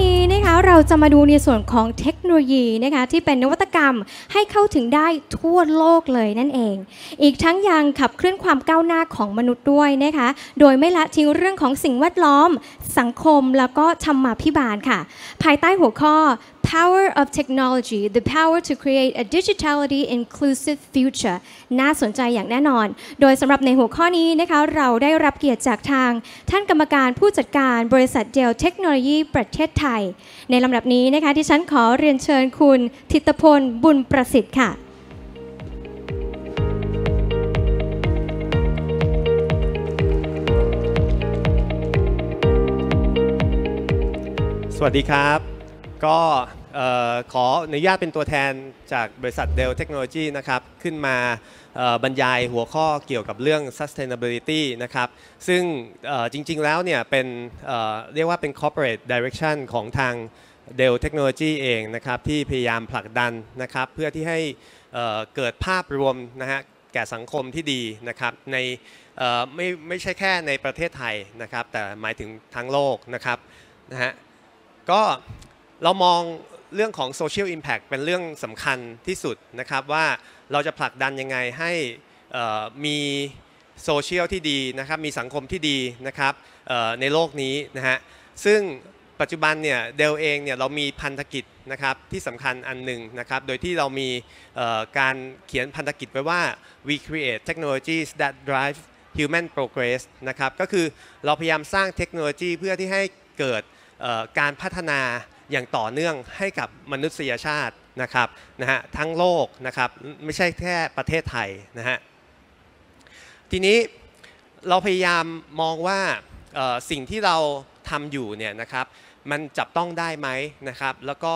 นี้นะคะเราจะมาดูในส่วนของเทคโนโลยีนะคะที่เป็นนวัตกรรมให้เข้าถึงได้ทั่วโลกเลยนั่นเอง อีกทั้งยังขับเคลื่อนความก้าวหน้าของมนุษย์ด้วยนะคะโดยไม่ละทิ้งเรื่องของสิ่งแวดล้อม สังคมแล้วก็ธรรมาภิบาลค่ะ ภายใต้หัวข้อ Power of Technology the power to create a digitality inclusive future น่าสนใจอย่างแน่นอน โดยสำหรับในหัวข้อนี้นะคะเราได้รับเกียรติจากทาง ท่านกรรมการผู้จัดการบริษัทเดลเทคโนโลยีประเทศไทย ในลำดับนี้นะคะที่ฉันขอเรียนเชิญคุณทิตพลบุญประสิทธิ์ค่ะสวัสดีครับ ก็ ขออนุญาตเป็นตัวแทนจากบริษัท Dell Technology นะครับขึ้นมาบรรยายหัวข้อเกี่ยวกับเรื่อง sustainability นะครับซึ่งจริงๆแล้วเนี่ยเป็นเเรียกว่าเป็น corporate direction ของทาง Dell Technology เองนะครับที่พยายามผลักดันนะครับเพื่อที่ให้เเกิดภาพรวมนะฮะแก่สังคมที่ดีนะครับในไม่ไม่ใช่แค่ในประเทศไทยนะครับแต่หมายถึงทั้งโลกนะครับนะฮะก็เรามอง เรื่องของ Social Impact เป็นเรื่องสำคัญที่สุดนะครับว่าเราจะผลักดันยังไงให้มีโซเชียลที่ดีนะครับมีสังคมที่ดีนะครับในโลกนี้นะฮะซึ่งปัจจุบันเนี่ยเดลเองเนี่ยเรามีพันธกิจนะครับที่สำคัญอันหนึ่งนะครับโดยที่เรามีการเขียนพันธกิจไว้ว่า we create technologies that drive human progress นะครับก็คือเราพยายามสร้างเทคโนโลยีเพื่อที่ให้เกิดการพัฒนา อย่างต่อเนื่องให้กับมนุษยชาตินะครับนะฮะทั้งโลกนะครับไม่ใช่แค่ประเทศไทยนะฮะทีนี้เราพยายามมองว่าสิ่งที่เราทำอยู่เนี่ยนะครับมันจับต้องได้ไหมนะครับแล้วก็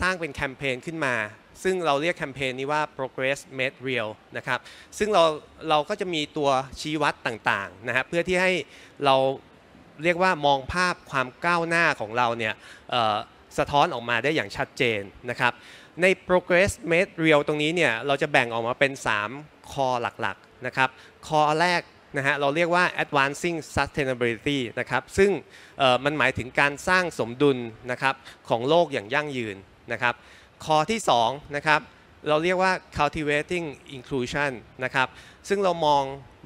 สร้างเป็นแคมเปญขึ้นมา ซึ่งเราเรียกแคมเปญนี้ว่า progress made real นะครับซึ่งเราเราก็จะมีตัวชี้วัดต่างๆนะฮะเพื่อที่ให้เราเรียกว่ามองภาพความก้าวหน้าของเราเนี่ย สะท้อนออกมาได้อย่างชัดเจนนะครับใน progress made real ตรงนี้เนี่ยเราจะแบ่งออกมาเป็น 3 คอหลักๆนะครับคอแรกนะฮะเราเรียกว่า advancing sustainability นะครับซึ่งมันหมายถึงการสร้างสมดุลนะครับของโลกอย่างยั่งยืนนะครับคอที่2นะครับเราเรียกว่า cultivating inclusion นะครับซึ่งเรามอง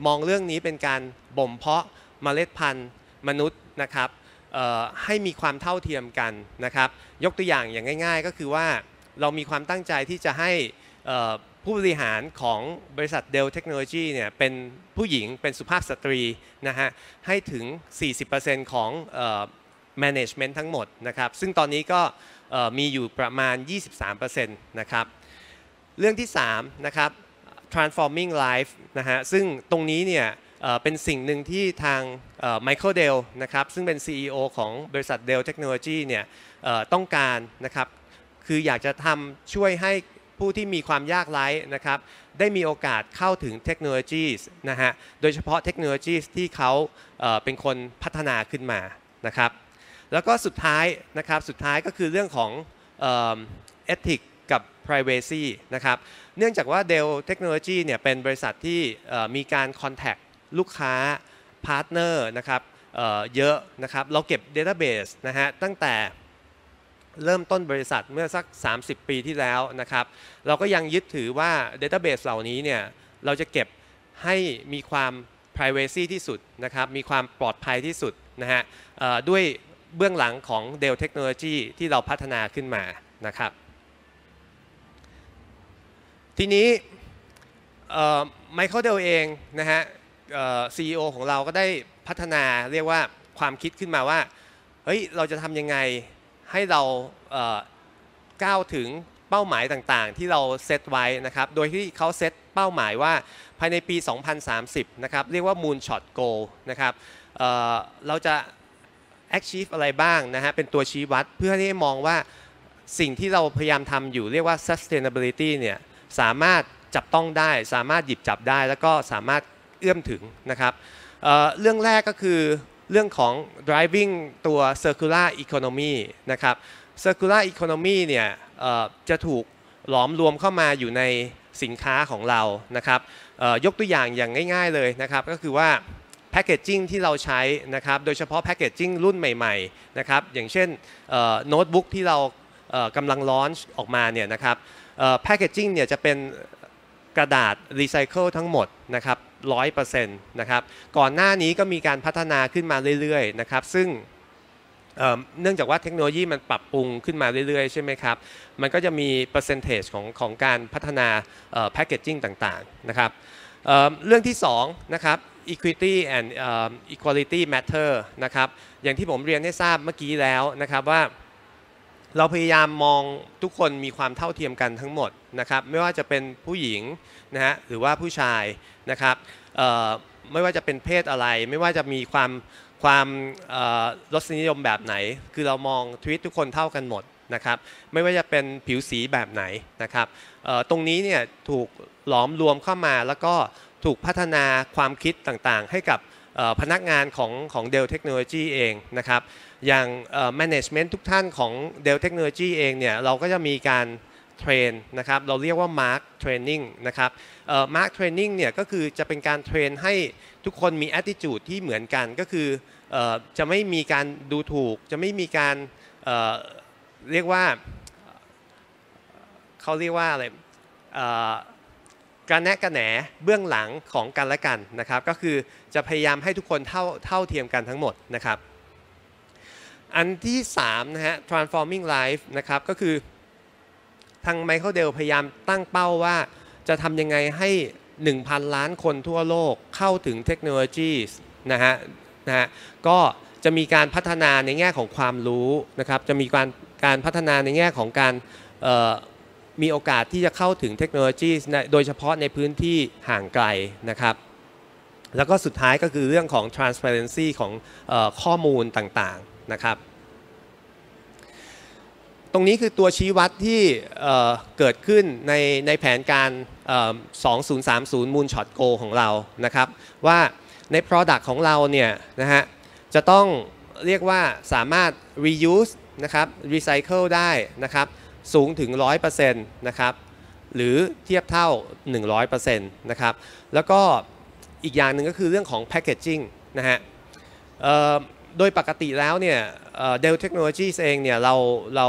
มองเรื่องนี้เป็นการบ่มเพาะเมล็ดพันธุ์มนุษย์นะครับ ให้มีความเท่าเทียมกันนะครับ ยกตัวอย่างอย่างง่าย ๆ ก็คือว่าเรามีความตั้งใจที่จะให้ผู้บริหารของบริษัท Dell Technology เนี่ยเป็นผู้หญิงเป็นสุภาพสตรีนะฮะให้ถึง 40%ของ management ทั้งหมดนะครับซึ่งตอนนี้ก็มีอยู่ประมาณ 23%นะครับเรื่องที่3นะครับ transforming life นะฮะซึ่งตรงนี้เนี่ย เป็นสิ่งหนึ่งที่ทางไมเคิลเดลนะครับซึ่งเป็น CEO ของบริษัท Dell Technology เนี่ยต้องการนะครับคืออยากจะทำช่วยให้ผู้ที่มีความยากไร้นะครับได้มีโอกาสเข้าถึงเทคโนโลยีนะฮะโดยเฉพาะเทคโนโลยีที่เขาเป็นคนพัฒนาขึ้นมานะครับแล้วก็สุดท้ายนะครับสุดท้ายก็คือเรื่องของเอธิกกับ privacy นะครับเนื่องจากว่า Dell Technology เนี่ยเป็นบริษัทที่มีการ contact ลูกค้า partner นะครับเเยอะนะครับ เราเก็บ database นะฮะตั้งแต่เริ่มต้นบริษัทเมื่อสัก 30 ปีที่แล้วนะครับ เราก็ยังยึดถือว่า database เหล่านี้เนี่ยเราจะเก็บให้มีความ privacy ที่สุดนะครับ มีความปลอดภัยที่สุดนะฮะด้วยเบื้องหลังของ Dell Technology ที่เราพัฒนาขึ้นมานะครับ ทีนี้ไมเคิลเดลเองนะฮะ ซีอีโอของเราก็ได้พัฒนาเรียกว่าความคิดขึ้นมาว่าเฮ้ยเราจะทำยังไงให้เราเก้าวถึงเป้าหมายต่างๆ ที่เราเซตไว้นะครับ โดยที่เขาเซตเป้าหมายว่าภายในปี 2030 นะครับ เรียกว่า Moonshot Goal นะครับเเราจะ achieve อะไรบ้างนะฮะ เป็นตัวชี้วัดเพื่อที่ให้มองว่าสิ่งที่เราพยายามทำอยู่เรียกว่า sustainability เนี่ย สามารถจับต้องได้ สามารถหยิบจับได้ แล้วก็สามารถ เอื้อมถึงนะครับเเรื่องแรกก็คือเรื่องของ driving ตัว circular economy นะครับ circular economy เนี่ยจะถูกหลอมรวมเข้ามาอยู่ในสินค้าของเรานะครับยกตัวอย่างอย่างง่าย ๆเลยนะครับ ก็คือว่า packaging ที่เราใช้นะครับ โดยเฉพาะ packaging รุ่นใหม่ๆนะครับ อย่างเช่นโน้ตบุ๊กที่เรากำลัง launch ออกมาเนี่ยนะครับ packaging เนี่ยจะเป็น กระดาษรีไซเคิลทั้งหมดนะครับร้อยเปอร์เซ็นต์นะครับก่อนหน้านี้ก็มีการพัฒนาขึ้นมาเรื่อยๆนะครับซึ่งเเนื่องจากว่าเทคโนโลยีมันปรับปรุงขึ้นมาเรื่อยๆ ใช่ไหมครับ มันก็จะมีเปอร์เซนเทจของของการพัฒนาแพคเกจจิ้งต่างๆนะครับเเรื่องที่2นะครับ equity and equality matter นะครับอย่างที่ผมเรียนให้ทราบเมื่อกี้แล้วนะครับว่า เราพยายามมองทุกคนมีความเท่าเทียมกันทั้งหมดนะครับไม่ว่าจะเป็นผู้หญิงนะฮะหรือว่าผู้ชายนะครับไม่ว่าจะเป็นเพศอะไร ไม่ว่าจะมีความความรสนิยมแบบไหน คือเรามองทวิตทุกคนเท่ากันหมดนะครับไม่ว่าจะเป็นผิวสีแบบไหนนะครับตรงนี้เนี่ยถูกหลอมรวมเข้ามาแล้วก็ถูกพัฒนาความคิดต่างๆ ให้กับพนักงานของของ Dell Technology เองนะครับ อย่าง management ทุกท่านของ Dell Technology เองเนี่ยเราก็จะมีการเทรนนะครับเราเรียกว่า Mark Training นะครับเอ่อ Mark Training เนี่ยก็คือจะเป็นการเทรนให้ทุกคนมี attitude ที่เหมือนกันก็คืออจะไม่มีการดูถูก จะไม่มีการเเรียกว่าเขาเรียกว่าอะไรการแนะกระแหนเบื้องหลังของกันและกันนะครับ ก็คือจะพยายามให้ทุกคนเท่าเท่าเทียมกันทั้งหมดนะครับ อันที่3นะฮะ transforming life นะครับก็คือทาง Michael Dell พยายามตั้งเป้าว่าจะทำยังไงให้ 1,000 ล้านคนทั่วโลกเข้าถึงเทคโนโลยีนะฮะนะฮะก็จะมีการพัฒนาในแง่ของความรู้นะครับจะมีการการพัฒนาในแง่ของการมีโอกาสที่จะเข้าถึงเทคโนโลยีโดยเฉพาะในพื้นที่ห่างไกลนะครับ แล้วก็สุดท้ายก็คือเรื่องของ transparency ของออข้อมูลต่าง นะครับ ตรงนี้คือตัวชี้วัดที่เเกิดขึ้นในในแผนการเอ่อ2030 Moonshot Go ของเรานะครับ ว่าใน Product ของเราเนี่ยนะฮะจะต้องเรียกว่าสามารถ reuse นะครับ recycle ได้นะครับสูงถึง 100%นะครับหรือเทียบเท่า 100%นะครับแล้วก็อีกอย่างหนึ่งก็คือเรื่องของ packaging นะฮะ โดยปกติแล้วเนี่ยเอ่อ Dell Technologies เองเนี่ยเราเรา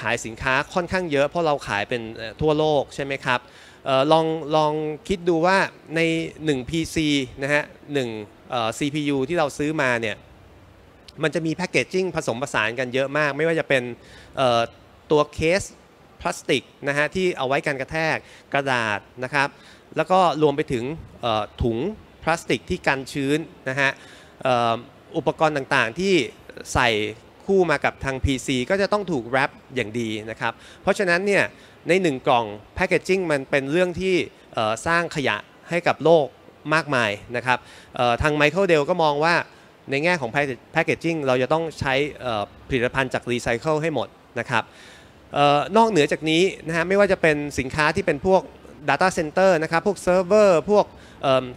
ขายสินค้าค่อนข้างเยอะเพราะเราขายเป็นทั่วโลกใช่ไหมครับออลองลองคิดดูว่าใน 1 PC นะฮะหนึ่งเอ่อ CPU ที่เราซื้อมาเนี่ยมันจะมีแพคเกจจิ้งผสมผสานกันเยอะมาก ไม่ว่าจะเป็นตัวเคสพลาสติกนะฮะที่เอาไว้กันกระแทกกระดาษนะครับ แล้วก็รวมไปถึงถุงพลาสติกที่กันชื้นนะฮะ อุปกรณ์ต่างๆ ที่ใส่คู่มากับทาง PC ก็จะต้องถูกแรปอย่างดีนะครับ เพราะฉะนั้นเนี่ยในหนึ่งกล่องแพคเกจจิ้งมันเป็นเรื่องที่สร้างขยะให้กับโลกมากมายนะครับทาง Michael Dell ก็มองว่าในแง่ของแพคเกจจิ้งเราจะต้องใช้ผลิตภัณฑ์จากรีไซเคิลให้หมดนะครับออนอกเหนือจากนี้นะฮะไม่ว่าจะเป็นสินค้าที่เป็นพวก Data Center นะครับ พวกเซิร์ฟเวอร์ พวก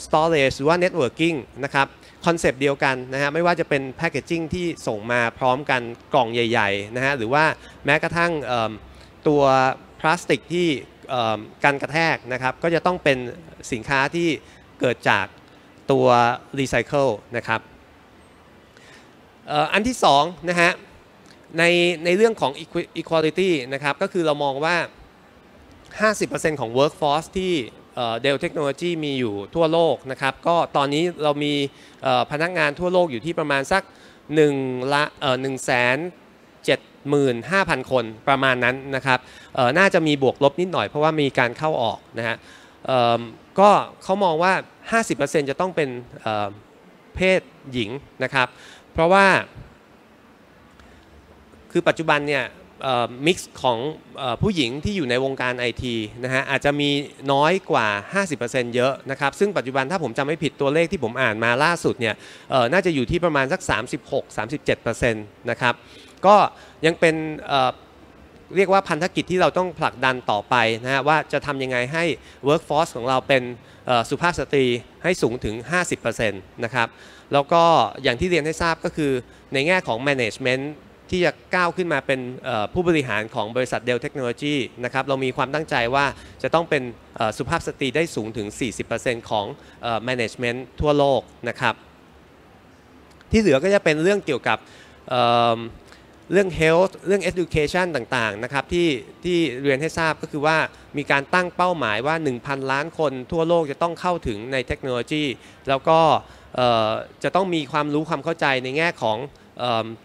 storage หรือว่า networking นะครับ concept เดียวกันนะฮะไม่ว่าจะเป็นแพ c เกจจิ้งที่ส่งมาพร้อมกันกล่องใหญ่ๆนะฮะหรือว่าแม้กระทั่งตัวพลาสติกที่กันกระแทกนะครับก็จะต้องเป็นสินค้าที่เกิดจากตัวรีไซเคิลนะครับอ,อันที่สองนะฮะในในเรื่องของ equality นะครับก็คือเรามองว่า 50%ของ workforce ที่ เอ่อ Dell Technology มีอยู่ทั่วโลกนะครับ ก็ตอนนี้เรามีพนักงานทั่วโลกอยู่ที่ประมาณสัก1ละเอ่อ1แสน75,000คนประมาณนั้นนะครับน่าจะมีบวกลบนิดหน่อยเพราะว่ามีการเข้าออกนะฮะก็เขามองว่า 50%จะต้องเป็นเเพศหญิงนะครับ เพราะว่าคือปัจจุบันเนี่ย มิกซ์ของอผู้หญิงที่อยู่ในวงการไอทีนะฮะอาจจะมีน้อยกว่า 50%เยอะนะครับ ซึ่งปัจจุบันถ้าผมจำไม่ผิดตัวเลขที่ผมอ่านมาล่าสุดเนี่ยน่าจะอยู่ที่ประมาณสัก 36-37%นะครับ ก็ยังเป็นเเรียกว่าพันธกิจที่เราต้องผลักดันต่อไปนะฮะว่าจะทำยังไงให้ workforce ของเราเป็นสุภาพสตรีให้สูงถึง 50%นะครับ แล้วก็อย่างที่เรียนให้ทราบก็คือในแง่ของ management ที่จะก้าวขึ้นมาเป็นผู้บริหารของบริษัท Dell Technology นะครับเรามีความตั้งใจว่าจะต้องเป็นสุภาพสตรีได้สูงถึง 40%ของ management ทั่วโลกนะครับ ที่เหลือก็จะเป็นเรื่องเกี่ยวกับเเรื่อง health เรื่อง education ต่างๆ นะครับที่ที่เรียนให้ทราบก็คือว่ามีการตั้งเป้าหมายว่า 1,000 ล้านคนทั่วโลกจะต้องเข้าถึงในเทคโนโลยี แล้วก็จะต้องมีความรู้ความเข้าใจในแง่ของ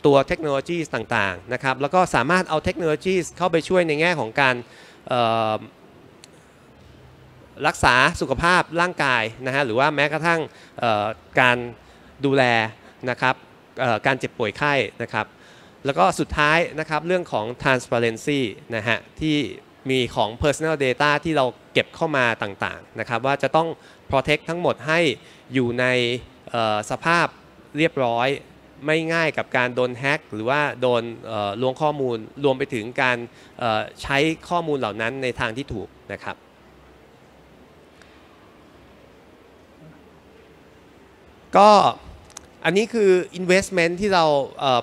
ตัวเทคโนโลยีต่างๆนะครับแล้วก็สามารถเอาเทคโนโลยีเข้าไปช่วยในแง่ของการรักษาสุขภาพร่างกายนะฮะหรือว่าแม้กระทั่งการดูแลนะครับการเจ็บป่วยไข้นะครับ แล้วก็สุดท้ายนะครับเรื่องของ transparency นะฮะที่มีของ personal data ที่เราเก็บเข้ามาต่างๆนะครับว่าจะต้อง protect ทั้งหมดให้อยู่ในสภาพเรียบร้อย ไม่ง่ายกับการโดนแฮ็กหรือว่าโดนลวงข้อมูลรวมไปถึงการใช้ข้อมูลเหล่านั้นในทางที่ถูกนะครับก็อันนี้คือ investment ที่เรา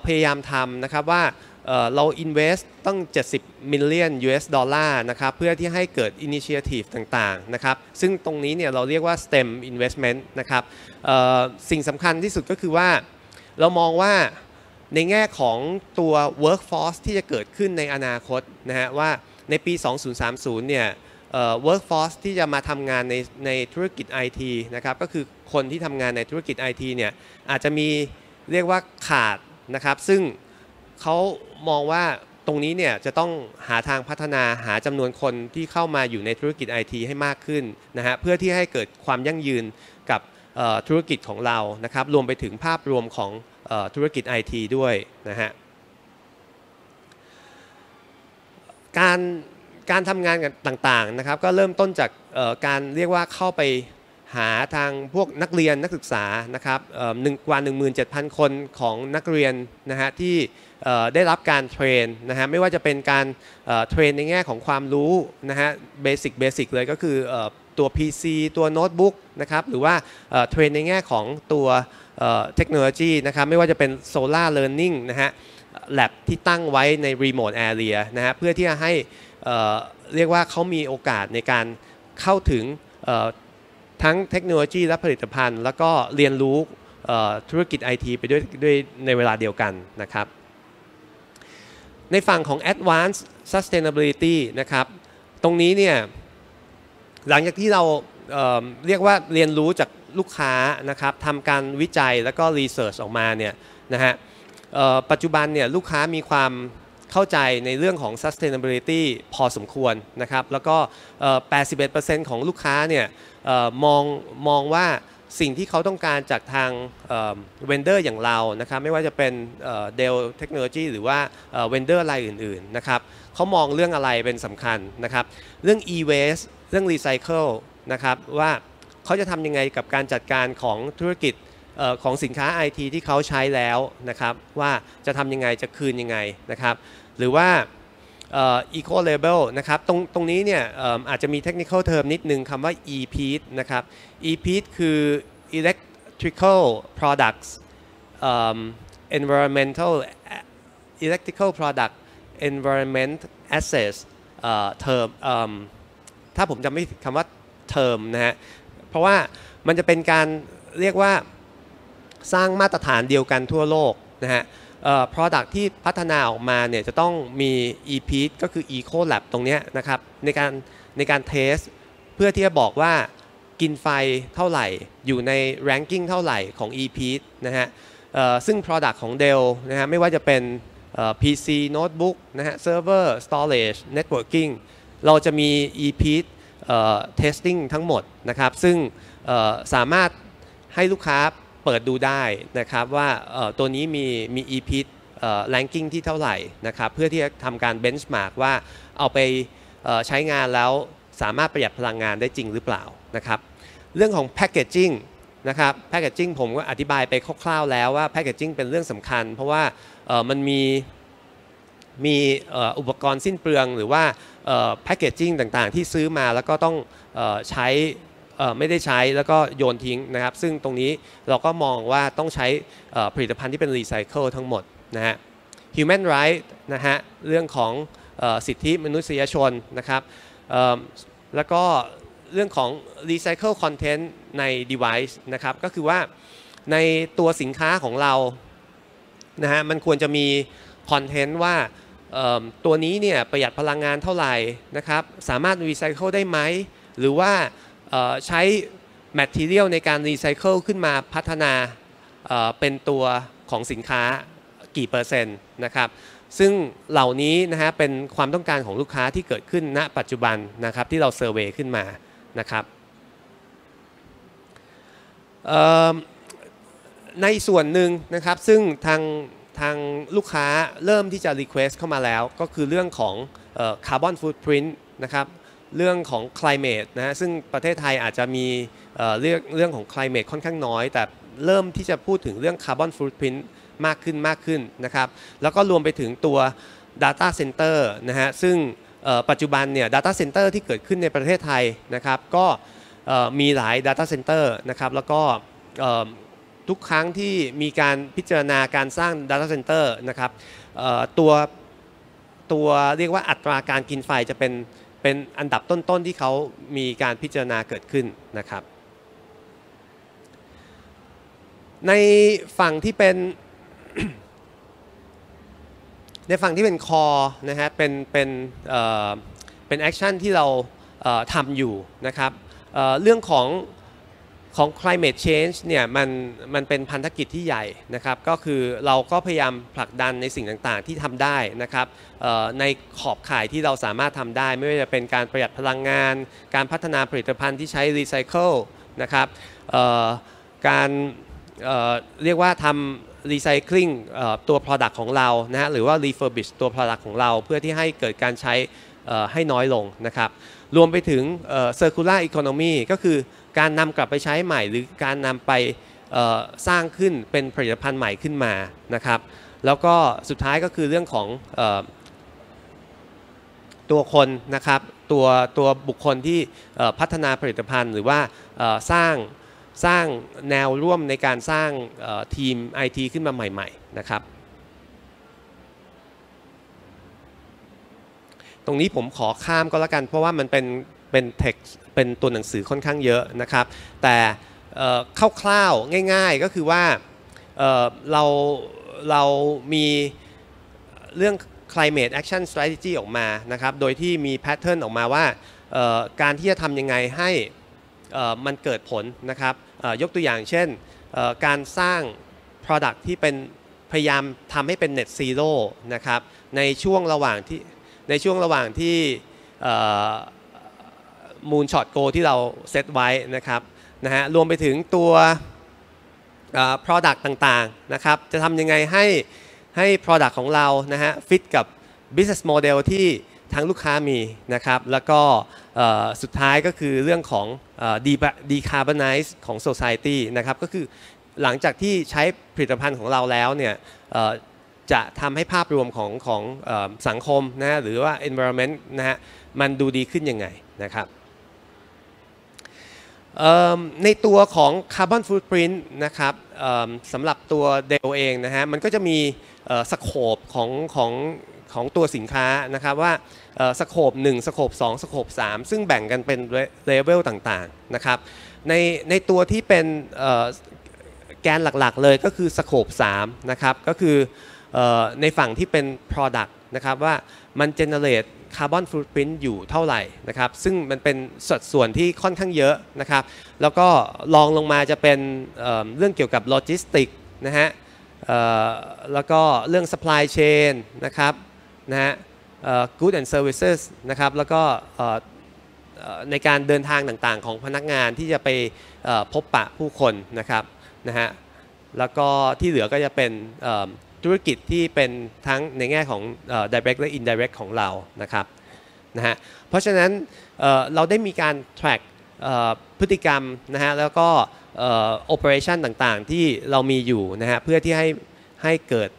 เพยายามทำนะครับว่าเอ่อเรา invest ต้อง 70 million US ดอลลาร์นะครับเพื่อที่ให้เกิด initiative ต่างๆนะครับซึ่งตรงนี้เนี่ยเราเรียกว่า STEM investment นะครับสิ่งสำคัญที่สุดก็คือว่า เรามองว่าในแง่ของตัว workforce ที่จะเกิดขึ้นในอนาคตนะฮะว่าในปี 2030 เนี่ย workforce ที่จะมาทำงานในในธุรกิจ IT นะครับก็คือคนที่ทำงานในธุรกิจ IT เนี่ยอาจจะมีเรียกว่าขาดนะครับ ซึ่งเขามองว่าตรงนี้เนี่ยจะต้องหาทางพัฒนาหาจำนวนคนที่เข้ามาอยู่ในธุรกิจ IT ให้มากขึ้นนะฮะเพื่อที่ให้เกิดความยั่งยืนกับ ธุรกิจของเรานะครับรวมไปถึงภาพรวมของธุรกิจ IT ด้วยนะฮะการการทำงานกันต่างๆนะครับก็เริ่มต้นจากการเรียกว่าเข้าไปหาทางพวกนักเรียนนักศึกษานะครับเอ่อหนึ่งกว่า 17,000 คนของนักเรียนนะฮะที่ได้รับการ train นะฮะไม่ว่าจะเป็นการ train ในแง่ของความรู้นะฮะ basic basic เลยก็คืออ ตัว PC ตัวโน้ตบุ๊กนะครับหรือว่า train ในแง่ของตัวเทคโนโลยีนะครับไม่ว่าจะเป็น Solar Learning นะฮะ lab ที่ตั้งไว้ใน remote area นะฮะเพื่อที่จะให้เรียกว่าเขามีโอกาสในการเข้าถึงทั้งเทคโนโลยีและผลิตภัณฑ์ แล้วก็เรียนรู้ธุรกิจ IT ไปด้วยด้วยในเวลาเดียวกันนะครับ ในฝั่งของ advanced sustainability นะครับ ตรงนี้เนี่ย หลังจากที่เราเเรียกว่าเรียนรู้จากลูกค้านะครับทำการวิจัยแล้วก็รีเสิร์ชออกมาเนี่ยนะฮะปัจจุบันเนี่ยลูกค้ามีความเข้าใจในเรื่องของ sustainability พอสมควรนะครับ แล้วก็ 81%ของลูกค้าเนี่ยออมองมองว่า สิ่งที่เขาต้องการจากทาง vendor อย่างเรานะครับไม่ว่าจะเป็น Dell Technologies หรือว่า vendor รายอื่นๆนะครับเขามองเรื่องอะไรเป็นสำคัญนะครับ เรื่อง e-waste เรื่อง recycle นะครับว่าเขาจะทำยังไงกับการจัดการของธุรกิจออของสินค้า IT ที่เขาใช้แล้วนะครับว่าจะทำยังไงจะคืนยังไงนะครับ หรือว่า อ่อ eco label นะครับตรงตรงนี้เนี่ยอาจจะมี technical term นิดนึงคำว่า EPEAT นะครับ EPEAT คือ electrical products เอิ่ม environmental electrical product environment assets เอ่อ term เอิ่มถ้าผมจำไม่ผิดคำว่า term นะฮะเพราะว่ามันจะเป็นการเรียกว่าสร้างมาตรฐานเดียวกันทั่วโลกนะฮะ product ที่พัฒนาออกมาเนี่ยจะต้องมี EP ก็คือ Eco Lab ตรงนี้นะครับในการในการเทสเพื่อที่จะบอกว่ากินไฟเท่าไหร่ อยู่ใน ranking เท่าไหร่ของ EP นะฮะซึ่ง product ของ Dell นะฮะไม่ว่าจะเป็น PC Notebook นะฮะ Server Storage Networking เราจะมี EP testing ทั้งหมดนะครับ ซึ่งสามารถให้ลูกค้า เปิดดูได้นะครับว่าตัวนี้มีมี EP เอ่อ ranking ที่เท่าไหร่นะครับเพื่อที่จะทำการ benchmark ว่าเอาไปใช้งานแล้วสามารถประหยัดพลังงานได้จริงหรือเปล่านะครับเรื่องของ packaging นะครับ packaging ผมก็อธิบายไปคร่าวๆแล้วว่า packaging เป็นเรื่องสำคัญ เพราะว่ามันมีมีอุปกรณ์สิ้นเปลืองหรือว่าแพคเกจจิ้งต่างๆ ที่ซื้อมาแล้วก็ต้องใช้ ไม่ได้ใช้แล้วก็โยนทิ้งนะครับ ซึ่งตรงนี้เราก็มองว่าต้องใช้ผลิตภัณฑ์ที่เป็นรีไซเคิลทั้งหมดนะฮะ human right นะฮะเรื่องของอสิทธิมนุษยชนนะครับแล้วก็เรื่องของ recycle content ใน device นะครับก็คือว่าในตัวสินค้าของเรานะฮะมันควรจะมี content ว่าตัวนี้เนี่ยประหยัดพลังงานเท่าไหร่นะครับสามารถรีไซเคิลได้ไหม หรือว่า ใช้ material ในการรีไซเคิลขึ้นมาพัฒนาเป็นตัวของสินค้ากี่เปอร์เซ็นต์นะครับซึ่งเหล่านี้นะฮะเป็นความต้องการของลูกค้าที่เกิดขึ้นณปัจจุบันนะครับที่เราเซอร์เวยขึ้นมานะครับในส่วนหนึ่งนะครับซึ่งทางทางลูกค้าเริ่มที่จะ Request เข้ามาแล้ว ก็คือเรื่องของคาร์บอนฟู t พิ้นนะครับ เรื่องของ climate นะฮะซึ่งประเทศไทยอาจจะมีเรื่องเรื่องของ climate ค่อนข้างน้อย แต่เริ่มที่จะพูดถึงเรื่องคาร์บอนฟู t พิ้นมากขึ้นมากขึ้นนะครับ แล้วก็รวมไปถึงตัว Data Center นะฮะซึ่งปัจจุบันเนี่ย Data Center ที่เกิดขึ้นในประเทศไทยนะครับ ก็มีหลาย Data Center นะครับแล้วก็ทุกครั้งที่มีการพิจารณาการสร้าง Data Center นะครับตัวตัวเรียกว่าอัตราการกินไฟจะเป็น เป็นอันดับต้นๆที่เขามีการพิจารณาเกิดขึ้นนะครับ ในฝั่งที่เป็น ในฝั่งที่เป็นคอนะฮะเป็นเป็นเอ่อเป็น action ที่เราทำอยู่นะครับเรื่องของ ของ climate change เนี่ยมันมันเป็นพันธกิจที่ใหญ่นะครับก็คือเราก็พยายามผลักดันในสิ่งต่างๆที่ทำได้นะครับในขอบข่ายที่เราสามารถทำได้ ไม่ว่าจะเป็นการประหยัดพลังงาน การพัฒนาผลิตภัณฑ์ที่ใช้รีไซเคิลนะครับการเรียกว่าทำรีไซเคิลตัว Product ของเรานะฮะหรือว่า refurbish ตัว Product ของเราเพื่อที่ให้เกิดการใช้ให้น้อยลงนะครับรวมไปถึงเอ่อ circular economy ก็คือ การนำกลับไปใช้ใหม่หรือการนำไปสร้างขึ้นเป็นผลิตภัณฑ์ใหม่ขึ้นมานะครับ แล้วก็สุดท้ายก็คือเรื่องของออตัวคนนะครับตัวตัวบุคคลที่พัฒนาผลิตภัณฑ์หรือว่าสร้างสร้างแนวร่วมในการสร้างเอ่อทีม IT ขึ้นมาใหม่ๆนะครับ ตรงนี้ผมขอข้ามก็แล้วกันเพราะว่ามันเป็นเป็นเท็ก เป็นตัวหนังสือค่อนข้างเยอะนะครับ แต่คร่าวๆง่ายๆก็คือว่าเเราเรามีเรื่อง climate action strategy ออกมานะครับ โดยที่มีแพทเทิร์นออกมาว่าการที่จะทำยังไงให้มันเกิดผลนะครับยกตัวอย่างเช่นการสร้าง Product ที่เป็นพยายามทำให้เป็น Net Zero นะครับในช่วงระหว่างที่ในช่วงระหว่างที่ มูลช็อตโกที่เราเซตไว้นะครับนะฮะรวมไปถึงตัว Product ต่างๆนะครับจะทำยังไงให้ให้ Product ของเรานะฮะฟิตกับ Business Model ที่ทางลูกค้ามีนะครับแล้วก็สุดท้ายก็คือเรื่องของ decarbonize ของ society นะครับก็คือหลังจากที่ใช้ผลิตภัณฑ์ของเราแล้วเนี่ยจะทำให้ภาพรวมของของอสังคมนะฮะหรือว่า environment นะฮะมันดูดีขึ้นยังไงนะครับ ในตัวของ carbon footprint นะครับสำหรับตัว Dell เองนะฮะมันก็จะมี scope ของของของตัวสินค้านะครับว่า scope 1 scope 2 scope 3ซึ่งแบ่งกันเป็นเลเวลต่างๆนะครับในในตัวที่เป็นแกนหลักๆเลยก็คือ scope 3นะครับก็คือเอ่อในฝั่งที่เป็น Product นะครับว่ามัน generate carbon footprint อยู่เท่าไหร่นะครับซึ่งมันเป็นสัดส่วนที่ค่อนข้างเยอะนะครับแล้วก็ลองลงมาจะเป็นเเรื่องเกี่ยวกับโลจิสติกนะฮะแล้วก็เรื่อง supply chain นะครับนะฮะเอ่อ good and services นะครับแล้วก็ในการเดินทางต่างๆ ของพนักงานที่จะไปพบปะผู้คนนะครับนะฮะแล้วก็ที่เหลือก็จะเป็น ธุรกิจที่เป็นทั้งในแง่ของ direct และ indirect ของเรานะครับนะฮะเพราะฉะนั้นเราได้มีการ track พฤติกรรมนะฮะแล้วก็ operation ต่างๆ ที่เรามีอยู่นะฮะเพื่อที่ให้ให้เกิด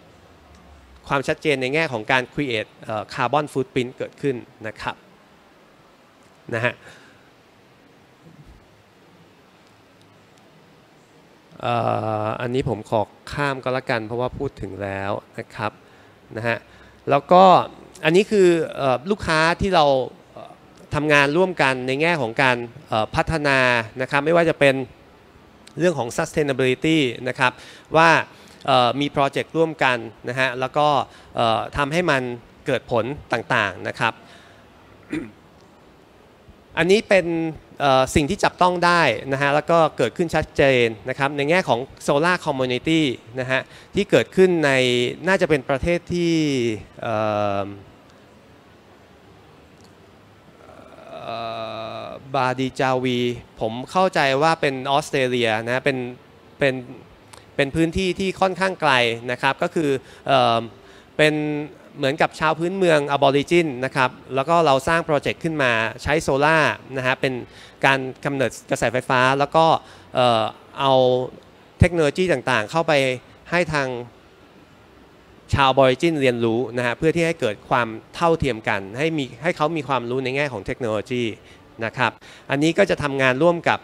ความชัดเจนในแง่ของการ create carbon footprint เกิดขึ้นนะครับนะฮะ อันนี้ผมขอข้ามก็แล้วกันเพราะว่าพูดถึงแล้วนะครับนะฮะแล้วก็อันนี้คืออลูกค้าที่เราทำงานร่วมกันในแง่ของการพัฒนานะครับไม่ว่าจะเป็นเรื่องของ sustainability นะครับว่ามีโปรเจกต์ร่วมกันนะฮะแล้วก็ทำให้มันเกิดผลต่างๆนะครับ อันนี้เป็น สิ่งที่จับต้องได้นะฮะแล้วก็เกิดขึ้นชัดเจนนะครับในแง่ของ Solar Community นะฮะที่เกิดขึ้นในน่าจะเป็นประเทศที่บาดีจาวี ผมเข้าใจว่าเป็นออสเตรเลียนะเป็นเป็นเป็นพื้นที่ที่ค่อนข้างไกลนะครับก็คือเออเป็น เหมือนกับชาวพื้นเมืองอบอริจินนะครับแล้วก็เราสร้าง project ขึ้นมาใช้โซล่านะฮะเป็นการกำเนิดกระแสไฟฟ้า แล้วก็เอาเทคโนโลยีต่างๆ เข้าไปให้ทางชาวอบอริจินเรียนรู้นะฮะเพื่อที่ให้เกิดความเท่าเทียมกันให้มีให้เขามีความรู้ในแง่ของเทคโนโลยีนะครับอันนี้ก็จะทำงานร่วมกับ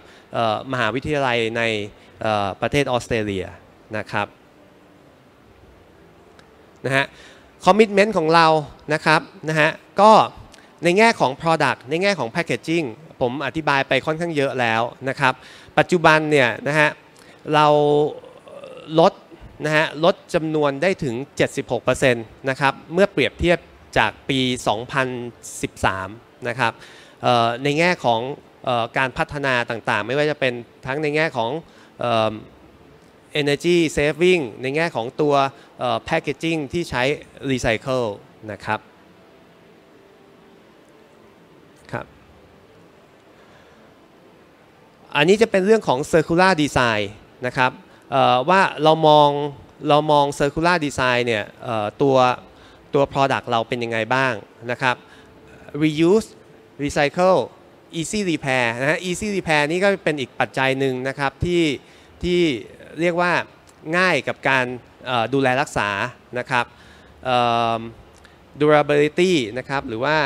มหาวิทยาลัยในประเทศออสเตรเลียนะครับนะฮะ คอมมิชเมนต์ของเรานะครับนะฮะก็ในแง่ของ Product ในแง่ของ Packaging ผมอธิบายไปค่อนข้างเยอะแล้วนะครับ ปัจจุบันเนี่ยนะฮะเราลดนะฮะลดจำนวนได้ถึง 76%นะครับเมื่อเปรียบเทียบจากปี 2013 นะครับในแง่ของออการพัฒนาต่างๆ ไม่ว่าจะเป็นทั้งในแง่ของ energy saving ในแง่ของตัว packaging ที่ใช้ recycle นะครับครับอันนี้จะเป็นเรื่องของ circular design นะครับว่าเรามองเรามอง circular design เนี่ยตัวตัว product เราเป็นยังไงบ้างนะครับ reuse recycle easy repair นะฮะ easy repair นี่ก็เป็นอีกปัจจัยหนึ่งนะครับที่ที่ เรียกว่าง่ายกับการดูแลรักษานะครับ durability นะครับหรือว่า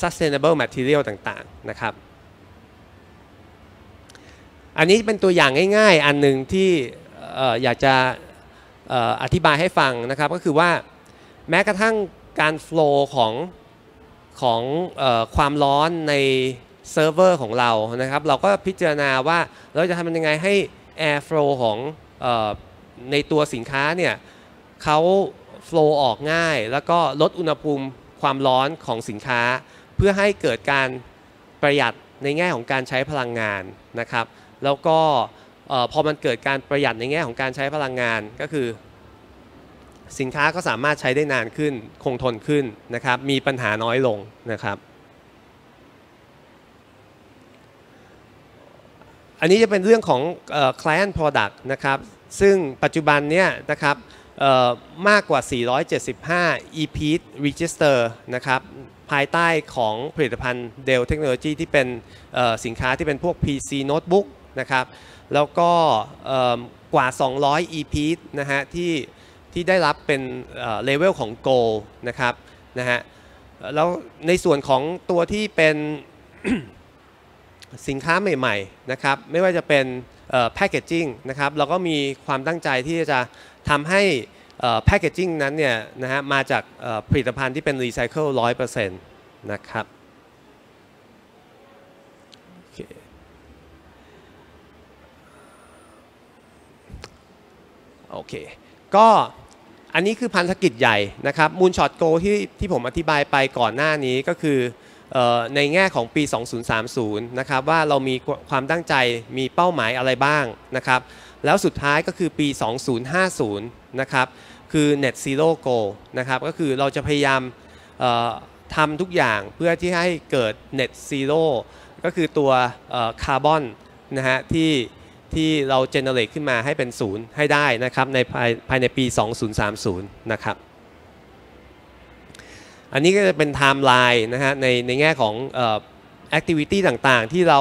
sustainable material ต่างๆนะครับ อันนี้เป็นตัวอย่างง่ายๆ อันหนึ่งที่อยากจะอธิบายให้ฟังนะครับ ก็คือว่าแม้กระทั่งการ flow ของของความร้อนใน เซิร์ฟเวอร์ของเรานะครับ เราก็พิจารณาว่าเราจะทำยังไงให้ air flow ของออในตัวสินค้าเนี่ยเขา flow ออกง่าย แล้วก็ลดอุณหภูมิความร้อนของสินค้า เพื่อให้เกิดการประหยัดในแง่ของการใช้พลังงานนะครับ แล้วก็พอมันเกิดการประหยัดในแง่ของการใช้พลังงานก็คือ สินค้าก็สามารถใช้ได้นานขึ้น คงทนขึ้นนะครับ มีปัญหาน้อยลงนะครับ อันนี้จะเป็นเรื่องของ client product นะครับซึ่งปัจจุบันเนี่ยนะครับมากกว่า 475 e p e register นะครับภายใต้ของผลิตภัณฑ์ Dell Technology ที่เป็นสินค้าที่เป็นพวก PC Notebook นะครับแล้วก็กว่า 200 e p e นะฮะที่ที่ได้รับเป็นเลเวลของ Gold นะครับนะฮะแล้วในส่วนของตัวที่เป็น สินค้าใหม่ๆนะครับไม่ว่าจะเป็นแพ c เกจจิ้งนะครับเราก็มีความตั้งใจที่จะทำให้แพ c เกจจิ้งนั้นเนี่ยนะฮะมาจากผลิตภัณฑ์ที่เป็นรีไซเคิลร้อยเปอร์เซ็นต์นะครับโอเค ก็อันนี้คือพันธกิจใหญ่นะครับมูลช็อตโกที่ที่ผมอธิบายไปก่อนหน้านี้ก็คือ ในแง่ของปี 2030 นะครับว่าเรามีความตั้งใจมีเป้าหมายอะไรบ้างนะครับ แล้วสุดท้ายก็คือปี 2050 นะครับคือ net zero goal นะครับก็คือเราจะพยายามทำทุกอย่างเพื่อที่ให้เกิด net zero ก็คือตัวคาร์บอนนะฮะที่ที่เรา generate ขึ้นมาให้เป็นศูนย์ให้ได้นะครับในภายภายในปี 2030 นะครับ อันนี้ก็จะเป็นไทม์ไลน์นะฮะในในแง่ของactivity ต่างๆ ที่เรา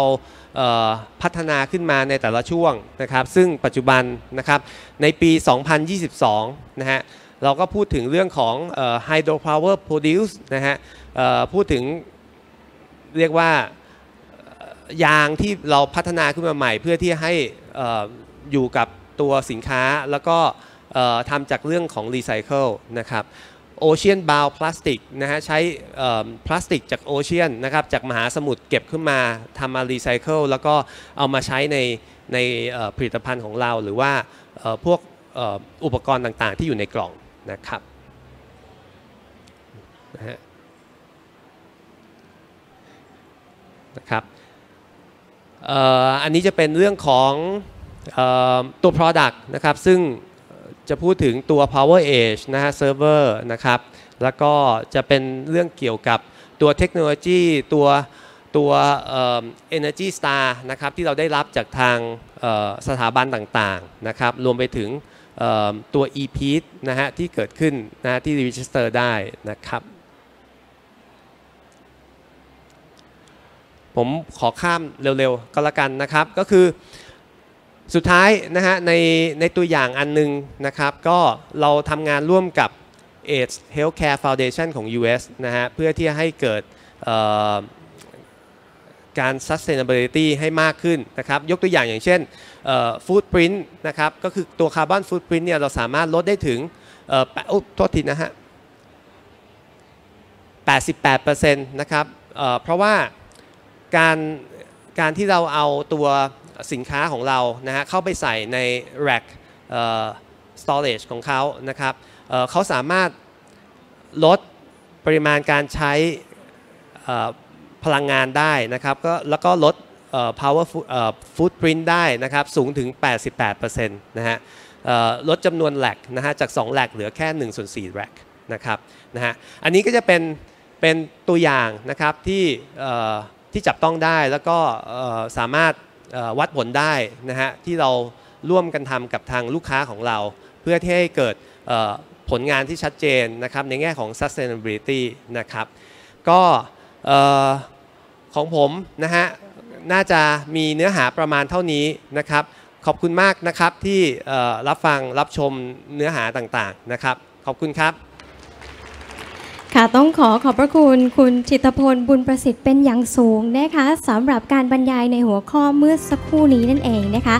พัฒนาขึ้นมาในแต่ละช่วงนะครับ ซึ่งปัจจุบันนะครับในปี 2022 นะฮะเราก็พูดถึงเรื่องของเอ่อ hydropower produce นะฮะพูดถึงเรียกว่ายางที่เราพัฒนาขึ้นมาใหม่ เพื่อที่ให้อออยู่กับตัวสินค้าแล้วก็ทำจากเรื่องของรีไซเคิลนะครับ Ocean Bound Plastic นะฮะใช้พลาสติกจากโอเชียนนะครับจากมหาสมุทรเก็บขึ้นมาทำมารีไซเคิลแล้วก็เอามาใช้ในในผลิตภัณฑ์ของเรา หรือว่าพวกอุปกรณ์ต่างๆ ที่อยู่ในกล่องนะครับนะครับอันนี้จะเป็นเรื่องของตัว Product นะครับซึ่ง จะพูดถึงตัว Power Edge นะฮะ Server นะครับ แล้วก็จะเป็นเรื่องเกี่ยวกับตัวเทคโนโลยีตัวตัวเอ่อ Energy Star นะครับที่เราได้รับจากทางสถาบันต่างๆนะครับรวมไปถึงตัว e p e a t นะฮะที่เกิดขึ้นนะฮะที่ Register ได้นะครับ ผมขอข้ามเร็วๆก็แล้วกันนะครับ ก็คือ สุดท้ายนะฮะในในตัวอย่างอันหนึงนะครับ ก็เราทำงานร่วมกับ AIDS Healthcare Foundation ของ US นะฮะเพื่อที่จะให้เกิดการ sustainability ให้มากขึ้นนะครับ ยกตัวอย่างอย่างเช่น footprint นะครับ ก็คือตัว carbon footprint เนี่ยเราสามารถลดได้ถึงเอ่อแปดโอ้โทษทีนะฮะ 88%นะครับเเพราะว่าการการที่เราเอาตัว สินค้าของเรานะฮะเข้าไปใส่ใน rack เอ่อ storage ของเขานะครับเขาสามารถลดปริมาณการใช้พลังงานได้นะครับก็แล้วก็ลดเอ่อ power foot- เอ่อ footprint ได้นะครับสูงถึง 88%นะฮะเอ่อลดจำนวนแลกนะฮะจาก2แลกเหลือแค่1ส่วน4แลกนะครับนะฮะอันนี้ก็จะเป็นเป็นตัวอย่างนะครับที่เอ่อที่จับต้องได้แล้วก็เอ่อสามารถ วัดผลได้นะฮะที่เราร่วมกันทำกับทางลูกค้าของเรา เพื่อที่ให้เกิดผลงานที่ชัดเจนนะครับในแง่ของ sustainability นะครับก็ของผมนะฮะน่าจะมีเนื้อหาประมาณเท่านี้นะครับ ขอบคุณมากนะครับที่รับฟังรับชมเนื้อหาต่างๆนะครับ ขอบคุณครับ ค่ะต้องขอขอบพระคุณคุณจิตพลบุญประสิทธิ์เป็นอย่างสูงนะคะสำหรับการบรรยายในหัวข้อเมื่อสักครู่นี้นั่นเองนะคะ